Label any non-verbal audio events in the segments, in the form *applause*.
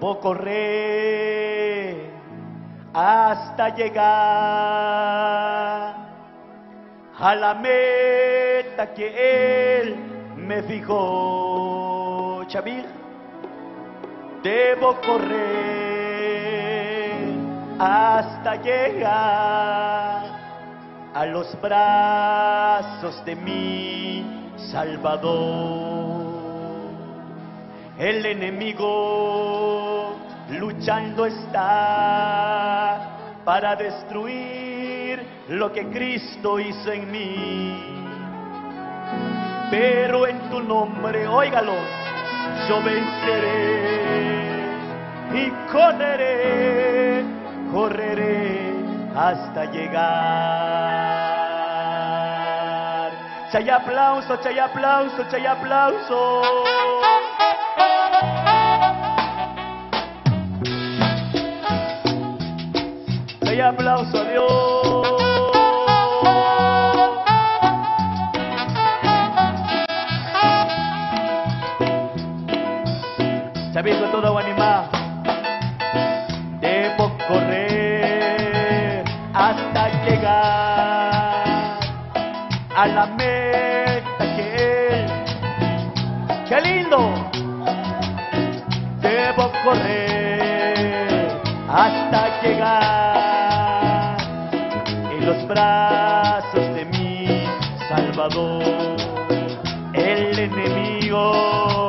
Debo correr hasta llegar a la meta que Él me fijó. Chavir, debo correr hasta llegar a los brazos de mi Salvador. El enemigo luchando está para destruir lo que Cristo hizo en mí. Pero en tu nombre, óigalo, yo venceré y correré, correré hasta llegar. Chay aplauso, chay aplauso, chay aplauso. Chay aplauso a Dios. Chavico todo animado. Debo correr hasta llegar a la meta que. ¡Qué lindo! Debo correr hasta llegar brazos de mi Salvador. El enemigo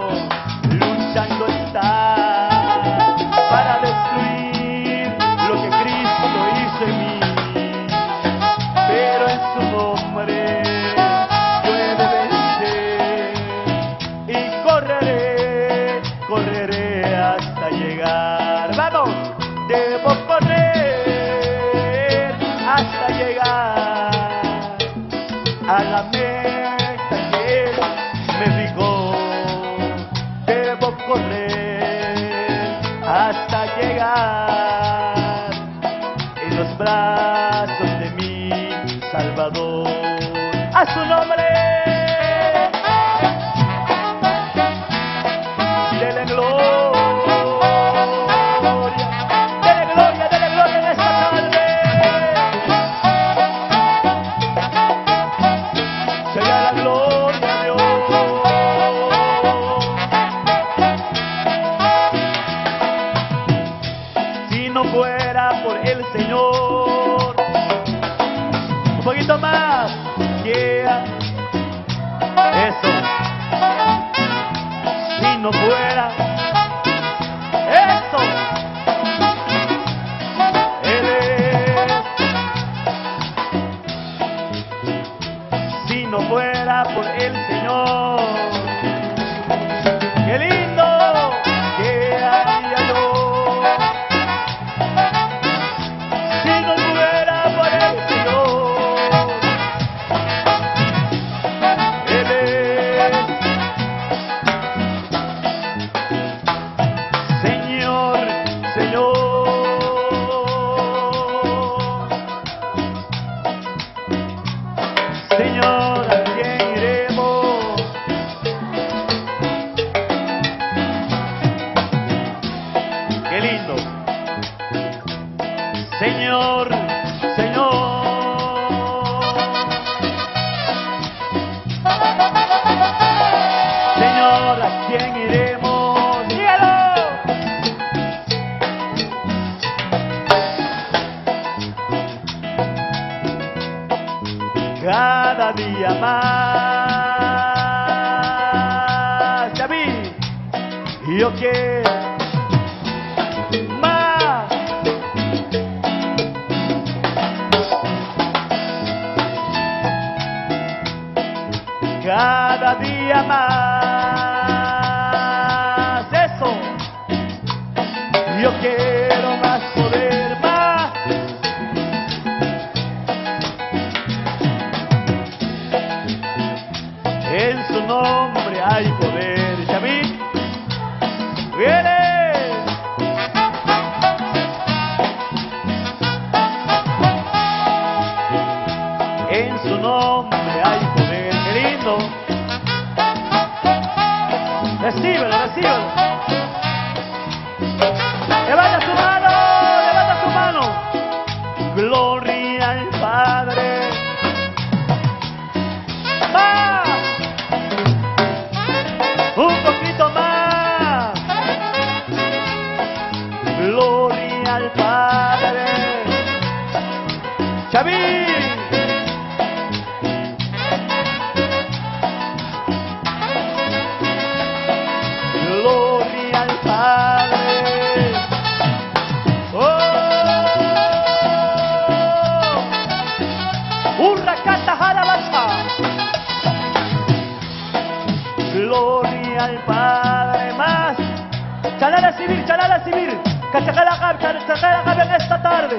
la meta que me fijó. Debo correr hasta llegar en los brazos no fuera, cada día más. Ya vi, yo quiero más. Cada día más. Eso. Yo quiero mundo. Recíbelo, recíbelo. Levanta su mano, levanta su mano. Gloria al Padre. Más. Un poquito más. Gloria al Padre. Chavín. Civil, chalala civil. En esta tarde.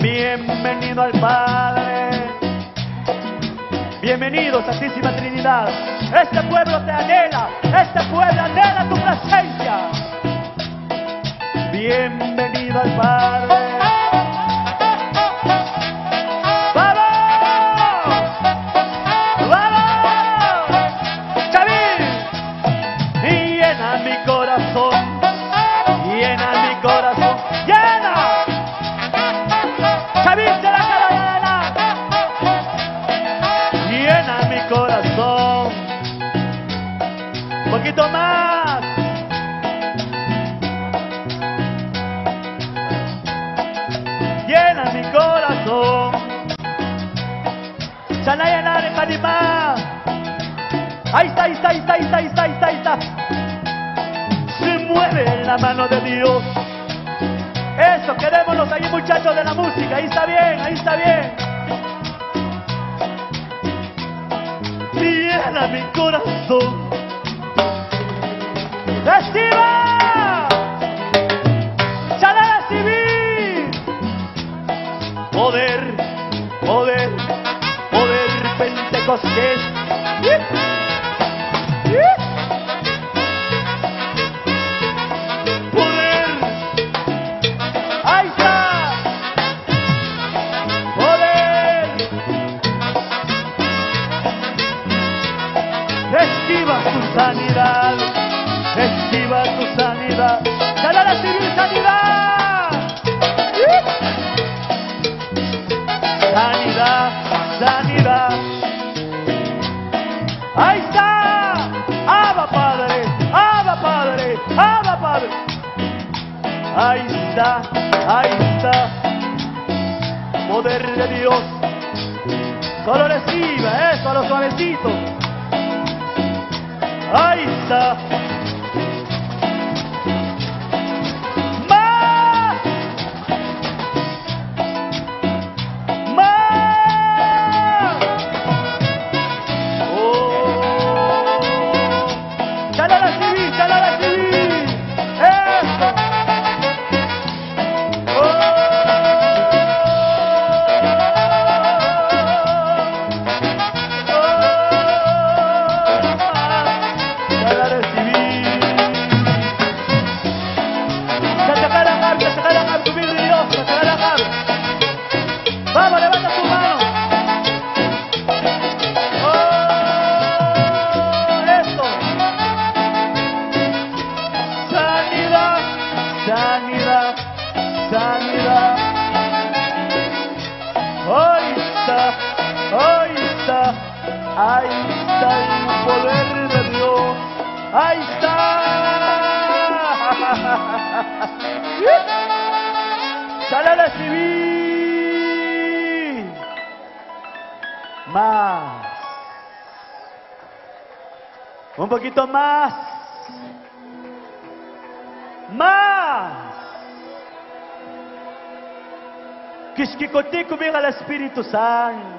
Bienvenido al Padre. Bienvenido, Santísima Trinidad. Este pueblo te anhela, este pueblo anhela tu presencia. Bienvenido al Padre. Ahí está, ahí está, ahí está, ahí está, ahí está, ahí está, ahí está. Se mueve la mano de Dios. Eso, quedémonos ahí muchachos de la música. Ahí está bien, ahí está bien. Llena mi corazón. Ahí está, ahí está. Poder de Dios. Solo reciba eso a los suavecitos. Ahí está. Un poquito más. Más. Quisquicotí comigo al Espíritu Santo.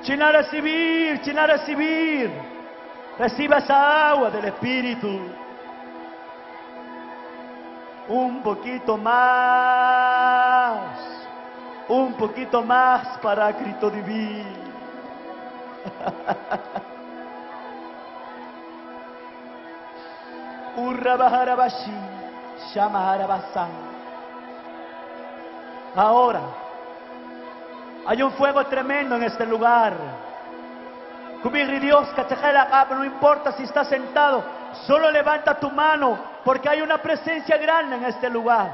Chinar recibir, chinar recibir. Reciba esa agua del Espíritu. Un poquito más. Un poquito más para Cristo Divino. *laughs* Urrabaharabashi, Shamaharabasan. Ahora, hay un fuego tremendo en este lugar. Dios, no importa si estás sentado, solo levanta tu mano, porque hay una presencia grande en este lugar.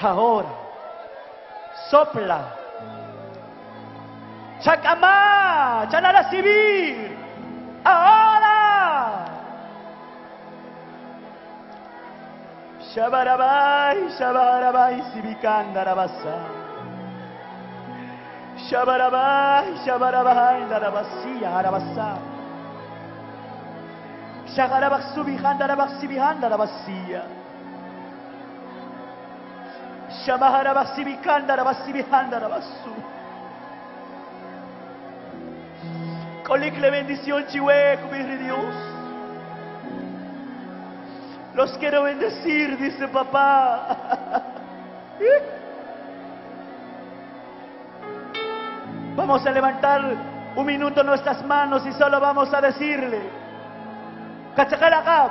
Ahora, sopla. Chacamá, chanala civil. Ahora. Shabarabai, Shabarabai, Sibikandarabasa. Shabarabai, Shabarabai, Darabasia, Arabasa. Shagarabak Subihandarabak Sibihandarabasia. Shabaharabak Sibikandarabak Sibihandarabasu. Colicle bendición, Chihueco, mi Dios. Los quiero bendecir, dice papá. Vamos a levantar un minuto nuestras manos y solo vamos a decirle, Cachacaracab.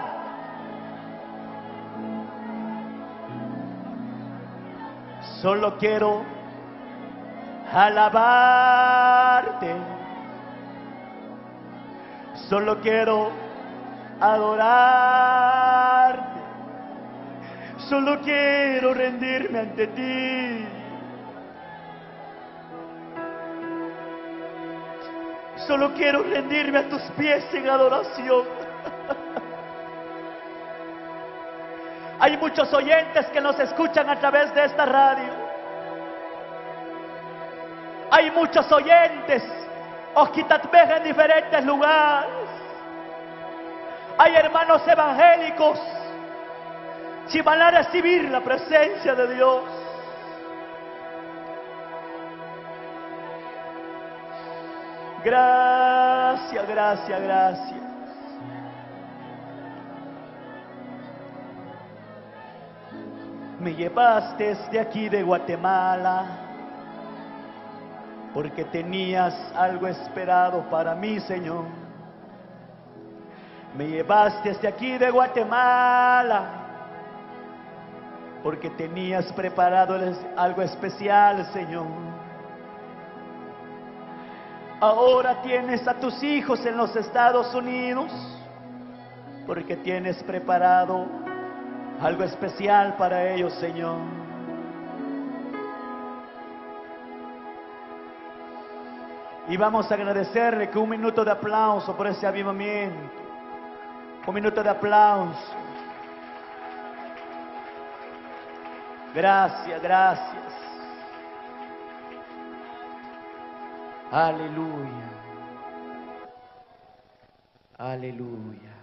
Solo quiero alabarte. Solo quiero adorarte. Solo quiero rendirme ante ti. Solo quiero rendirme a tus pies en adoración. *laughs* Hay muchos oyentes que nos escuchan a través de esta radio. Hay muchos oyentes, Ojitatmeja en diferentes lugares. Hay hermanos evangélicos si van a recibir la presencia de Dios. Gracias, gracias, gracias. Me llevaste de aquí de Guatemala porque tenías algo esperado para mí, Señor. Me llevaste desde aquí de Guatemala porque tenías preparado algo especial, Señor. Ahora tienes a tus hijos en los Estados Unidos porque tienes preparado algo especial para ellos, Señor. Y vamos a agradecerle que un minuto de aplauso por ese avivamiento. Un minuto de aplauso. Gracias, gracias. Aleluya. Aleluya.